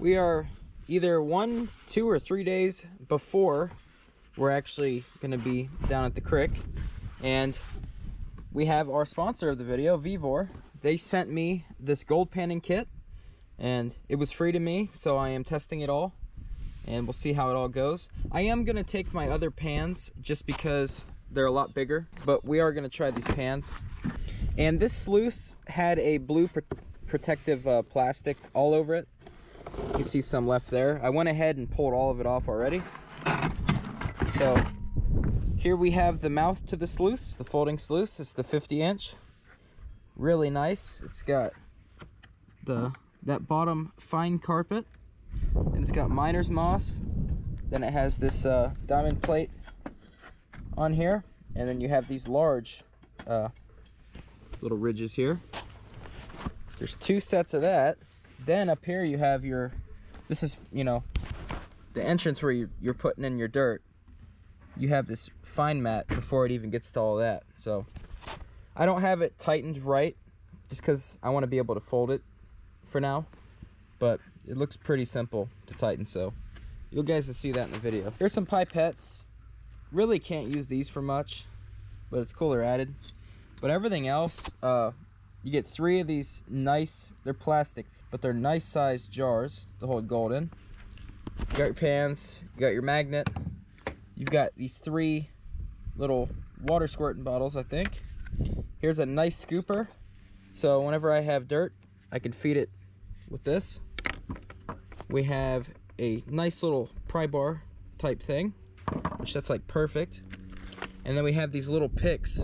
We are either one, two, or three days before we're actually going to be down at the creek. And we have our sponsor of the video, Vevor. They sent me this gold panning kit and it was free to me, so I am testing it all and we'll see how it all goes. I am going to take my other pans just because they're a lot bigger, but we are going to try these pans. And this sluice had a blue pr protective uh, plastic all over it. You see some left there. I went ahead and pulled all of it off already. So here we have the mouth to the sluice, the folding sluice. It's the 50 inch. Really nice. It's got the that bottom fine carpet and it's got miner's moss. Then it has this uh, diamond plate on here and then you have these large uh, little ridges here. There's two sets of that. Then up here you have your, this is, you know, the entrance where you're, you're putting in your dirt. You have this fine mat before it even gets to all that. So I don't have it tightened right just because I want to be able to fold it for now. But it looks pretty simple to tighten. So you'll guys will see that in the video. Here's some pipettes. Really can't use these for much, but it's cooler added. But everything else, uh, you get three of these nice, they're plastic, but they're nice sized jars to hold gold in. You got your pans, you got your magnet, you've got these three little water squirting bottles, I think. Here's a nice scooper. So whenever I have dirt, I can feed it with this. We have a nice little pry bar type thing, which that's like perfect. And then we have these little picks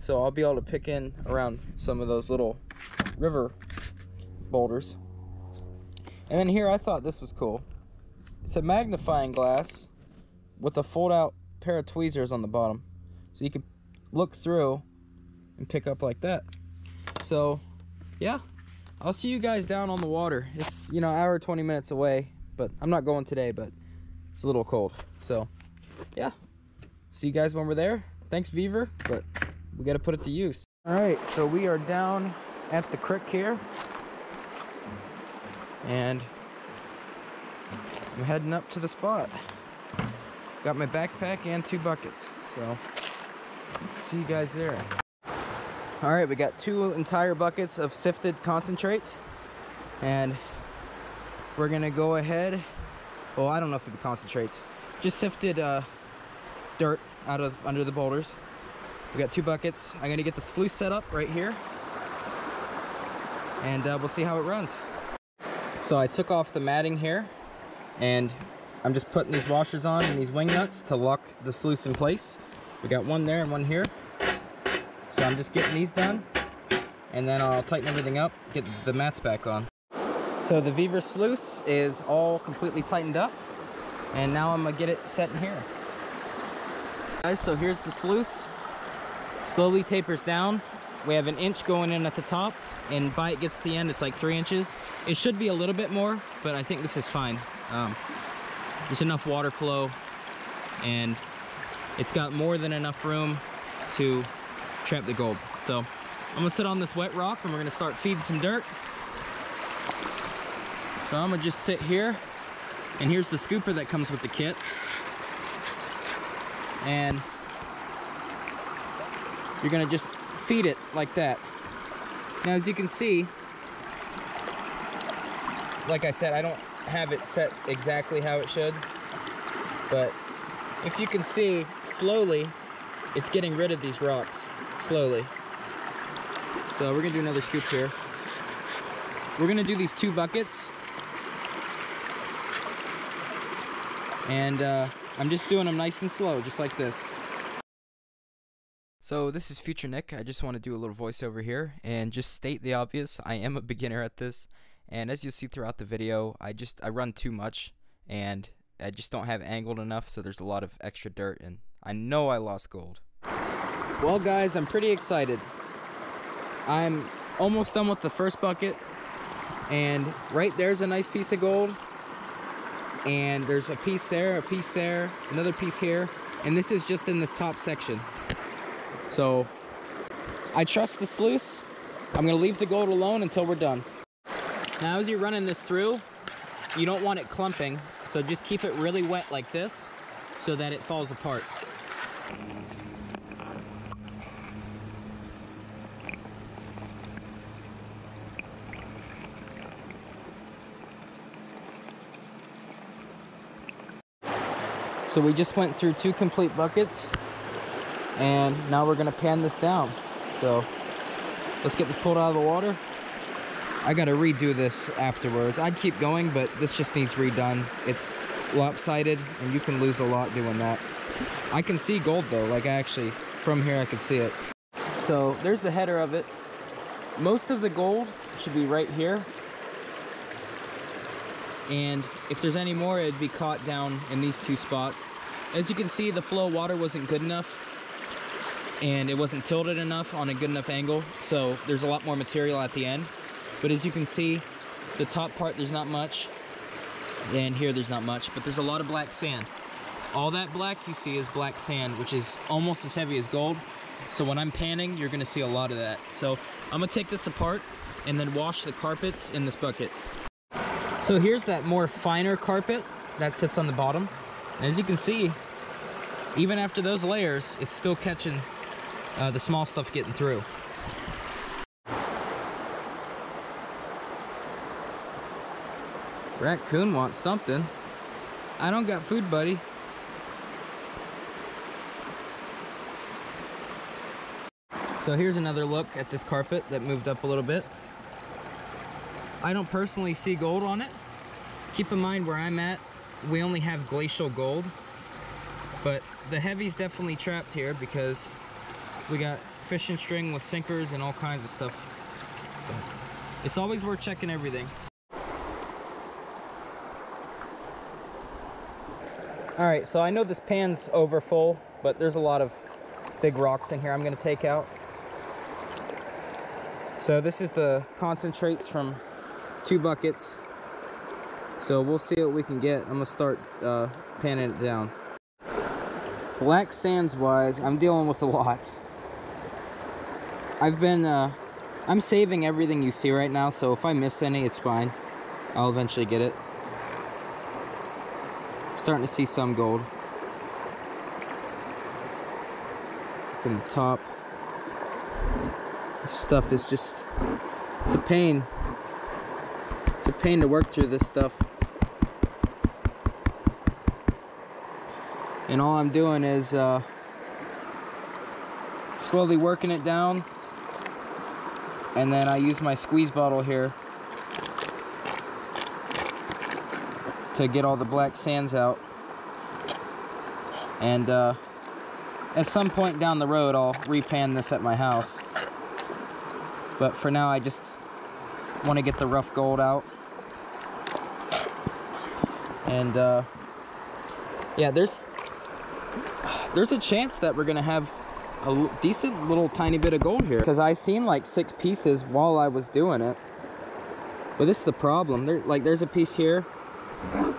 so I'll be able to pick in around some of those little river boulders. And then here I thought this was cool. It's a magnifying glass with a fold out pair of tweezers on the bottom. So you can look through and pick up like that. So yeah, I'll see you guys down on the water. It's, you know, hour 20 minutes away, but I'm not going today, but it's a little cold. So yeah, see you guys when we're there. Thanks Vevor, but we got to put it to use. All right, so we are down at the creek here. And I'm heading up to the spot. Got my backpack and two buckets. So, see you guys there. All right, we got two entire buckets of sifted concentrate. And we're gonna go ahead. Well, I don't know if it concentrates. Just sifted uh, dirt out of under the boulders. We got two buckets. I'm gonna get the sluice set up right here. And uh, we'll see how it runs. So I took off the matting here and I'm just putting these washers on and these wing nuts to lock the sluice in place. We got one there and one here. So I'm just getting these done and then I'll tighten everything up, get the mats back on. So the Vevor sluice is all completely tightened up and now I'm gonna get it set in here. Guys, so here's the sluice slowly tapers down. We have an inch going in at the top and by it gets to the end, it's like three inches. It should be a little bit more, but I think this is fine. Um, there's enough water flow and it's got more than enough room to trap the gold. So I'm gonna sit on this wet rock and we're gonna start feeding some dirt. So I'm gonna just sit here and here's the scooper that comes with the kit. And you're gonna just feed it like that. Now as you can see, like I said, I don't have it set exactly how it should, but if you can see, slowly, it's getting rid of these rocks, slowly. So we're gonna do another scoop here. We're gonna do these two buckets. And uh, I'm just doing them nice and slow, just like this. So this is Future Nick. I just want to do a little voiceover here and just state the obvious. I am a beginner at this, and as you'll see throughout the video, I just I run too much and I just don't have angled enough, so there's a lot of extra dirt, and I know I lost gold. Well, guys, I'm pretty excited. I'm almost done with the first bucket, and right there's a nice piece of gold, and there's a piece there, a piece there, another piece here, and this is just in this top section. So I trust the sluice. I'm gonna leave the gold alone until we're done. Now as you're running this through, you don't want it clumping, so just keep it really wet like this so that it falls apart. So we just went through two complete buckets and now we're gonna pan this down. So let's get this pulled out of the water. I gotta redo this afterwards. I'd keep going, but this just needs redone. It's lopsided and you can lose a lot doing that. I can see gold though, like I actually from here I can see it. So there's the header of it. Most of the gold should be right here. And if there's any more, it'd be caught down in these two spots. As you can see, the flow water wasn't good enough and it wasn't tilted enough on a good enough angle. So there's a lot more material at the end. But as you can see, the top part, there's not much. And here, there's not much, but there's a lot of black sand. All that black you see is black sand, which is almost as heavy as gold. So when I'm panning, you're gonna see a lot of that. So I'm gonna take this apart and then wash the carpets in this bucket. So here's that more finer carpet that sits on the bottom. And as you can see, even after those layers, it's still catching uh, the small stuff getting through. Raccoon wants something. I don't got food, buddy. So here's another look at this carpet that moved up a little bit. I don't personally see gold on it. Keep in mind where I'm at, we only have glacial gold. But the heavy's definitely trapped here because we got fishing string with sinkers and all kinds of stuff. It's always worth checking everything. All right, so I know this pan's over full, but there's a lot of big rocks in here I'm gonna take out. So this is the concentrates from two buckets. So we'll see what we can get. I'm gonna start uh, panning it down. Black sands wise, I'm dealing with a lot. I've been, uh, I'm saving everything you see right now, so if I miss any, it's fine. I'll eventually get it. starting to see some gold. From the top. This stuff is just, it's a pain. A pain to work through this stuff. And all I'm doing is uh, slowly working it down and then I use my squeeze bottle here to get all the black sands out. And uh, at some point down the road, I'll repan this at my house. But for now, I just want to get the rough gold out. And uh, yeah, there's there's a chance that we're gonna have a decent little tiny bit of gold here because I seen like six pieces while I was doing it. But this is the problem. There, like, there's a piece here. I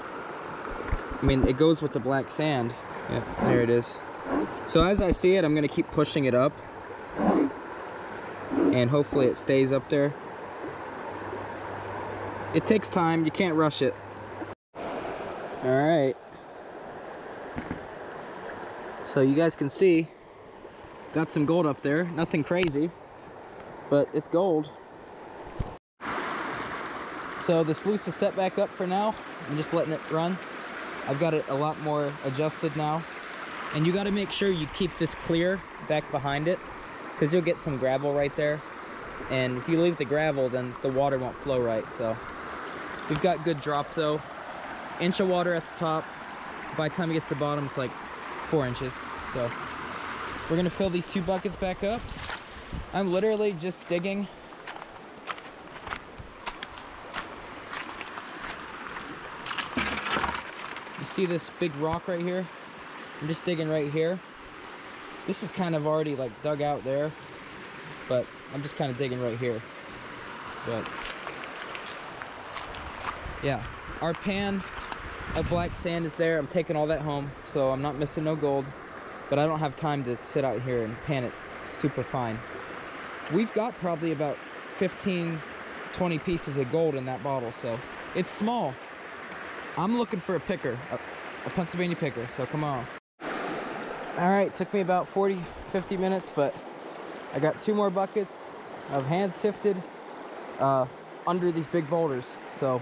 mean, it goes with the black sand. Yeah, there it is. So as I see it, I'm gonna keep pushing it up, and hopefully it stays up there. It takes time. You can't rush it. All right. So you guys can see Got some gold up there. Nothing crazy, but it's gold. So the sluice is set back up for now. I'm just letting it run. I've got it a lot more adjusted now. And you gotta make sure you keep this clear back behind it because you'll get some gravel right there. And if you leave the gravel, then the water won't flow right. So we've got good drop though. Inch of water at the top. By the time it gets to the bottom, it's like four inches. So we're gonna fill these two buckets back up. I'm literally just digging. You see this big rock right here? I'm just digging right here. This is kind of already like dug out there, but I'm just kind of digging right here. But yeah, our pan of black sand is there. I'm taking all that home, so I'm not missing no gold but I don't have time to sit out here and pan it super fine. we've got probably about 15, 20 pieces of gold in that bottle. So it's small. I'm looking for a picker, a, a Pennsylvania picker. So come on. All right, took me about 40, 50 minutes, but I got two more buckets of hand sifted uh, under these big boulders. So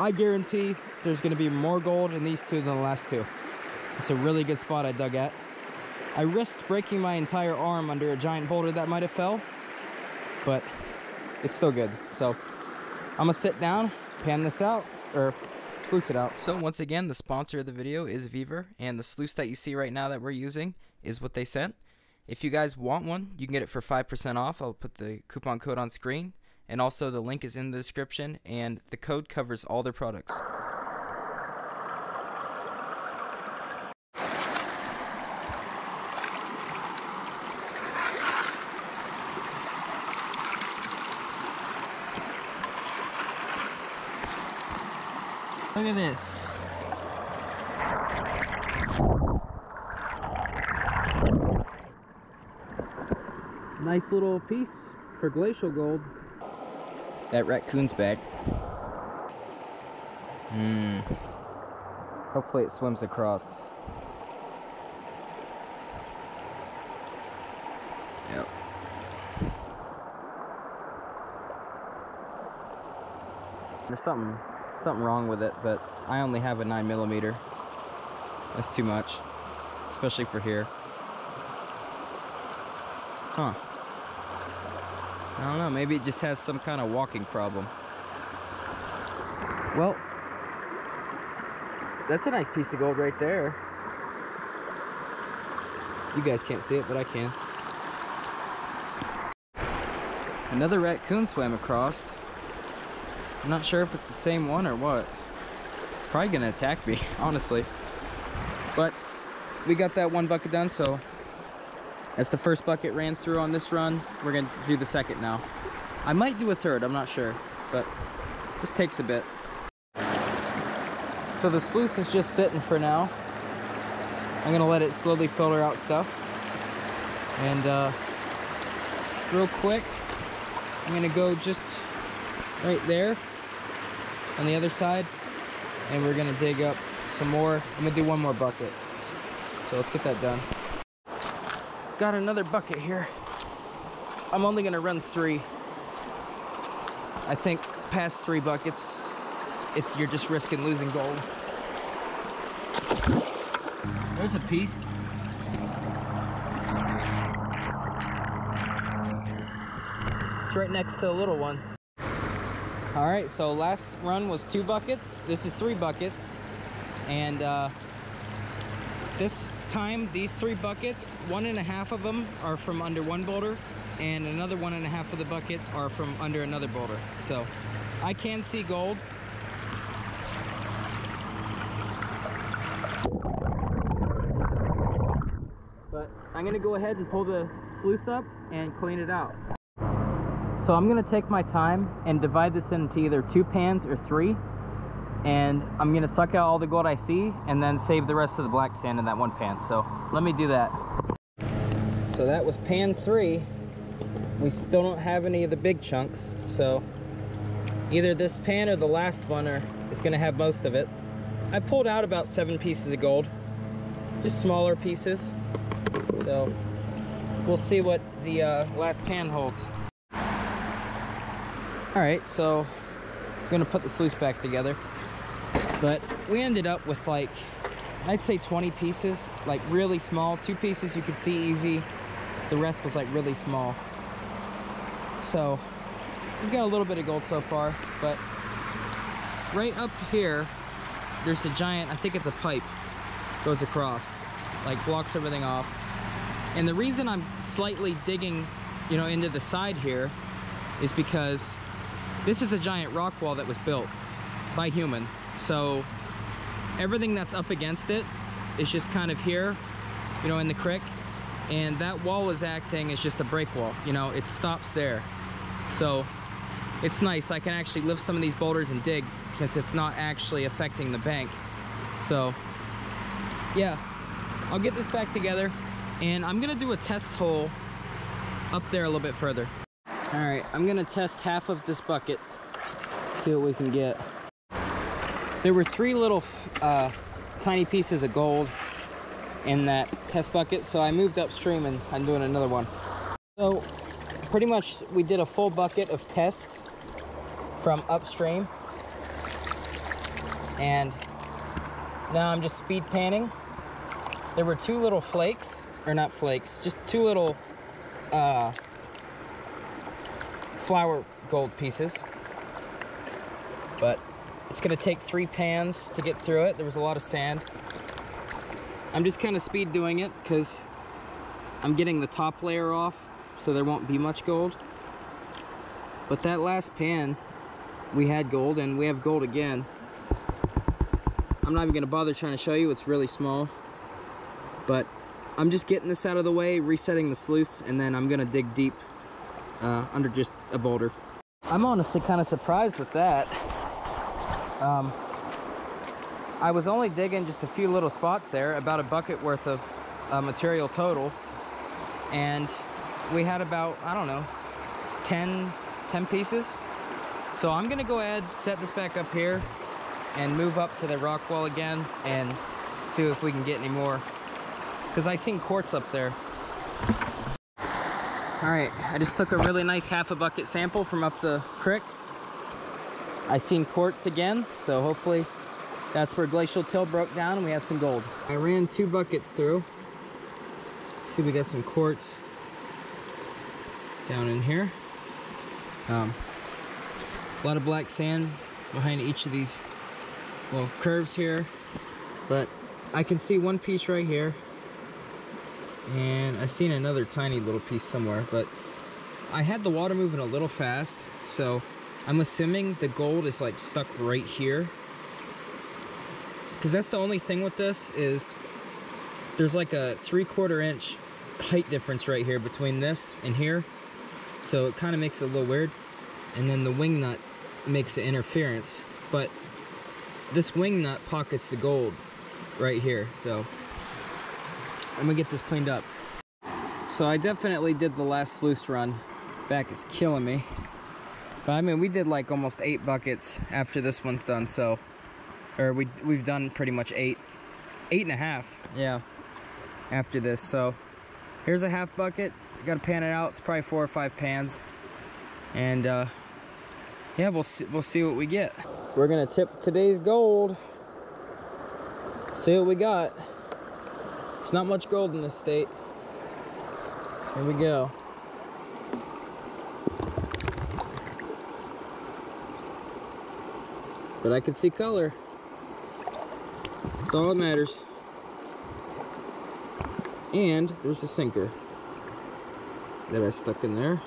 I guarantee there's gonna be more gold in these two than the last two. It's a really good spot I dug at. I risked breaking my entire arm under a giant boulder that might have fell, but it's still good. So I'm gonna sit down, pan this out, or sluice it out. So once again, the sponsor of the video is Vevor, and the sluice that you see right now that we're using is what they sent. If you guys want one, you can get it for 5% off. I'll put the coupon code on screen. And also the link is in the description and the code covers all their products. Look at this. Nice little piece for glacial gold. That raccoon's back. Hmm. Hopefully it swims across. Yep. There's something something wrong with it, but I only have a 9 millimeter. That's too much, especially for here. Huh. I don't know, maybe it just has some kind of walking problem. Well, that's a nice piece of gold right there. You guys can't see it, but I can. Another raccoon swam across. I'm not sure if it's the same one or what. Probably gonna attack me, honestly. But we got that one bucket done, so as the first bucket ran through on this run, we're gonna do the second now. I might do a third, I'm not sure, but this takes a bit. So the sluice is just sitting for now. I'm gonna let it slowly filter out stuff. And uh, real quick, I'm gonna go just right there on the other side and we're gonna dig up some more. I'm gonna do one more bucket. So let's get that done. Got another bucket here. I'm only gonna run three. I think past three buckets, it's, you're just risking losing gold. There's a piece. It's right next to a little one. All right, so last run was two buckets. This is three buckets. And uh, this time, these three buckets, one and a half of them are from under one boulder, and another one and a half of the buckets are from under another boulder. So I can see gold. But I'm gonna go ahead and pull the sluice up and clean it out. So I'm gonna take my time and divide this into either two pans or three and I'm gonna suck out all the gold I see and then save the rest of the black sand in that one pan. So let me do that. So that was pan three. We still don't have any of the big chunks. So either this pan or the last one are, is gonna have most of it. I pulled out about seven pieces of gold, just smaller pieces. So we'll see what the uh, last pan holds. All right, so I'm gonna put the sluice back together. But we ended up with like, I'd say 20 pieces, like really small. Two pieces you could see easy. The rest was like really small. So we've got a little bit of gold so far, but right up here, there's a giant, I think it's a pipe, goes across, like blocks everything off. And the reason I'm slightly digging, you know, into the side here is because this is a giant rock wall that was built by human so everything that's up against it is just kind of here, you know, in the crick. And that wall is acting as just a break wall, you know, it stops there. So it's nice. I can actually lift some of these boulders and dig since it's not actually affecting the bank. So yeah, I'll get this back together and I'm gonna do a test hole up there a little bit further. All right, I'm gonna test half of this bucket, see what we can get. There were three little uh, tiny pieces of gold in that test bucket, so I moved upstream and I'm doing another one. So pretty much we did a full bucket of test from upstream and now I'm just speed panning. There were two little flakes, or not flakes, just two little uh, flour gold pieces. But it's gonna take three pans to get through it. There was a lot of sand. I'm just kind of speed doing it because I'm getting the top layer off so there won't be much gold. But that last pan, we had gold and we have gold again. I'm not even gonna bother trying to show you, it's really small. But I'm just getting this out of the way, resetting the sluice, and then I'm gonna dig deep uh, under just a boulder. I'm honestly kind of surprised with that. Um, I was only digging just a few little spots there, about a bucket worth of uh, material total. And we had about, I don't know, 10, 10 pieces. So I'm gonna go ahead, set this back up here, and move up to the rock wall again and see if we can get any more. Because I seen quartz up there. All right, I just took a really nice half a bucket sample from up the creek. I seen quartz again, so hopefully that's where glacial till broke down and we have some gold. I ran two buckets through. See, we got some quartz down in here. Um, a lot of black sand behind each of these little curves here, but I can see one piece right here, and I seen another tiny little piece somewhere, but I had the water moving a little fast, so I'm assuming the gold is like stuck right here. Because that's the only thing with this is there's like a three quarter inch height difference right here between this and here. So it kind of makes it a little weird. And then the wing nut makes the interference. But this wing nut pockets the gold right here. So I'm gonna get this cleaned up. So I definitely did the last sluice run. Back is killing me. But I mean, we did like almost eight buckets after this one's done, so. Or we, we've done pretty much eight, eight and a half, yeah, after this. So here's a half bucket. Got to pan it out. It's probably four or five pans. And uh, yeah, we'll see, we'll see what we get. We're gonna tip today's gold. See what we got. There's not much gold in this state. Here we go. But I can see color. That's all that matters. And there's a sinker that I stuck in there.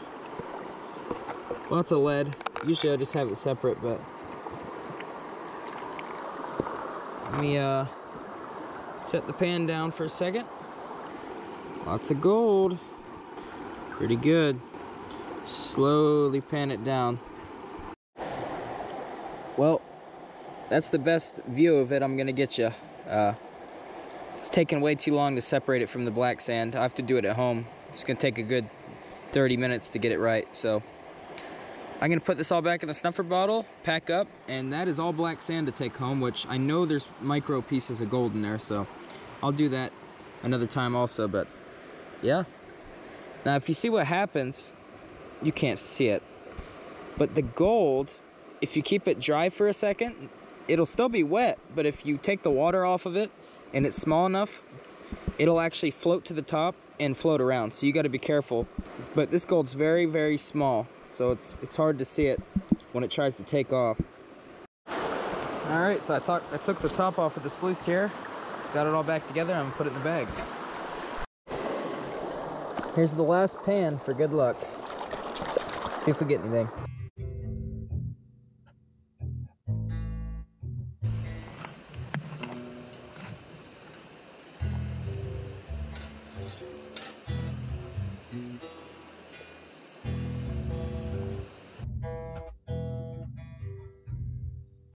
Lots of lead. Usually I just have it separate, but let me uh, set the pan down for a second. Lots of gold. Pretty good. Slowly pan it down. Well, that's the best view of it I'm gonna get you. Uh, it's taking way too long to separate it from the black sand. I have to do it at home. It's gonna take a good 30 minutes to get it right, so. I'm gonna put this all back in the snuffer bottle, pack up, and that is all black sand to take home, which I know there's micro pieces of gold in there, so I'll do that another time also, but yeah. Now, if you see what happens, you can't see it, but the gold, if you keep it dry for a second, it'll still be wet, but if you take the water off of it and it's small enough, it'll actually float to the top and float around. So you gotta be careful. But this gold's very, very small. So it's it's hard to see it when it tries to take off. All right, so I, talk, I took the top off of the sluice here, got it all back together, and put it in the bag. Here's the last pan for good luck. See if we get anything.